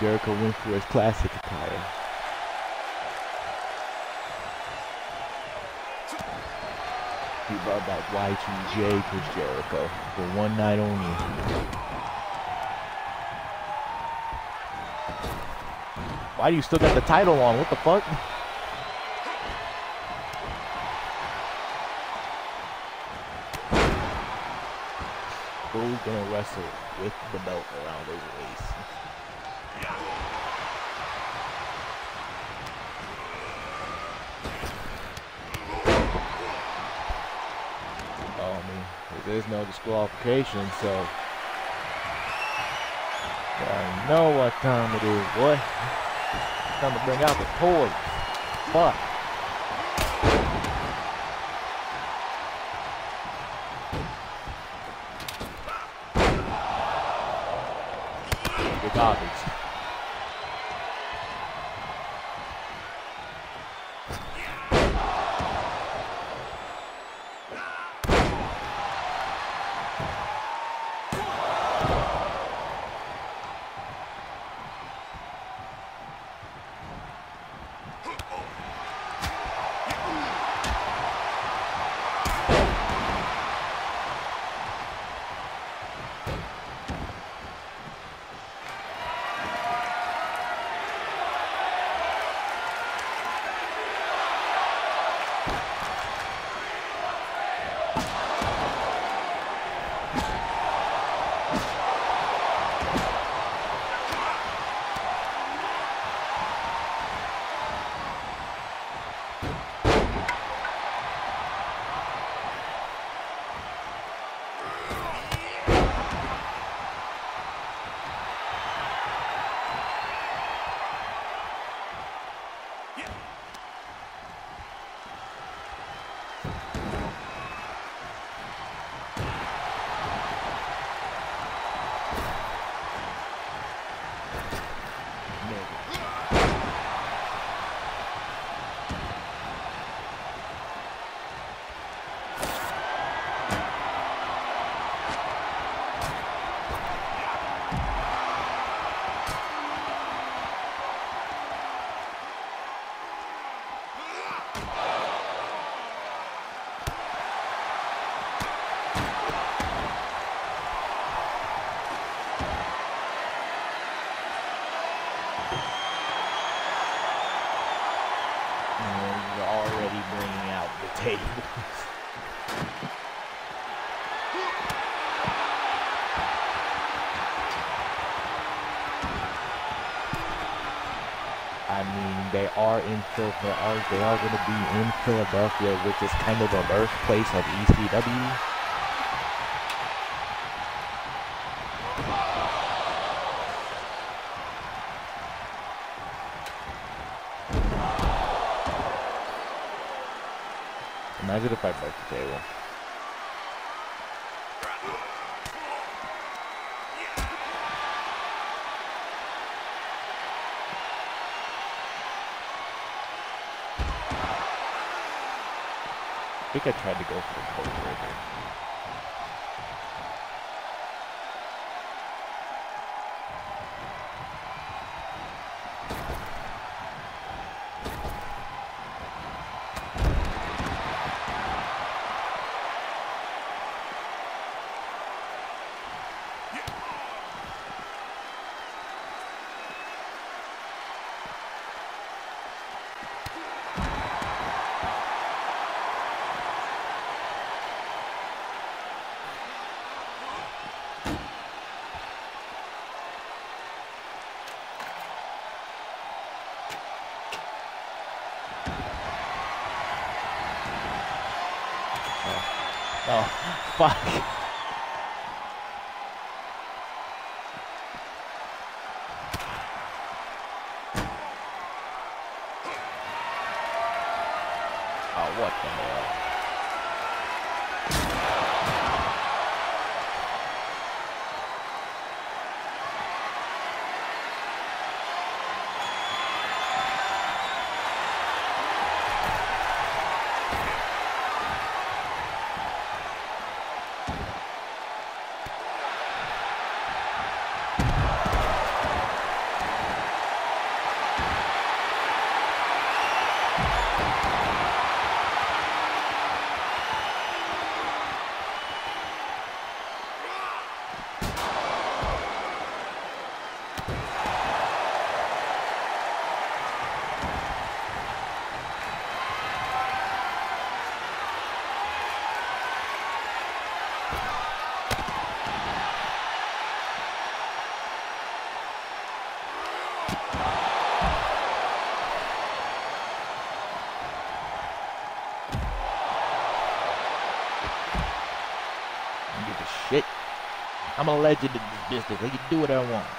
Jericho went for his classic attire. He brought back Y2J Chris Jericho for one night only. Why do you still got the title on? What the fuck? Who's gonna wrestle with the belt around his waist? Oh, I mean, there's no disqualification, so I know what time it is, boy. It's time to bring out the toys. Fuck. You're garbage. Are in Phil. They are, they are going to be in Philadelphia, which is kind of the birthplace of ECW. Imagine if I broke the table. I think I tried to go for the Codebreaker. Oh, fuck. Oh, what the hell? I'm a legend in this business. I can do what I want.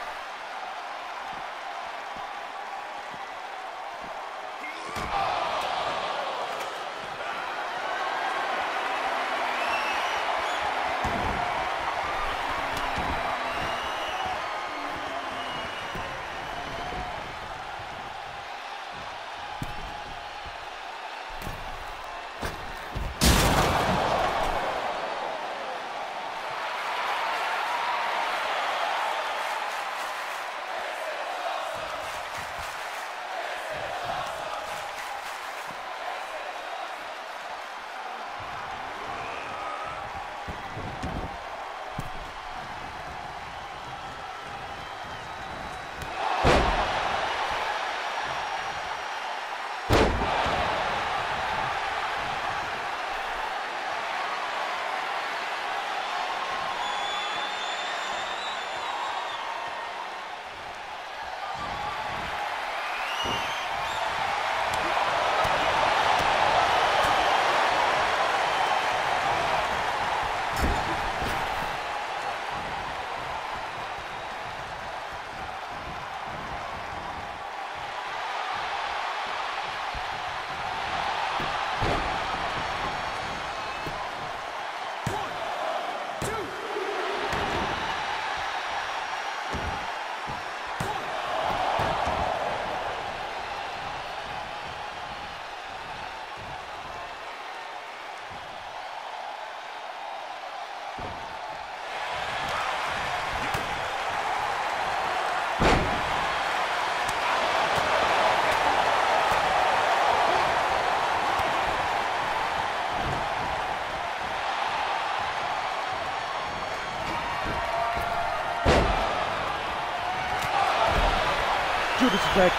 Judas effect.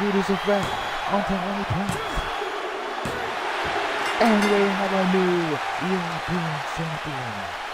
Judas effect onto Ronnie Prince. And we have a new European champion.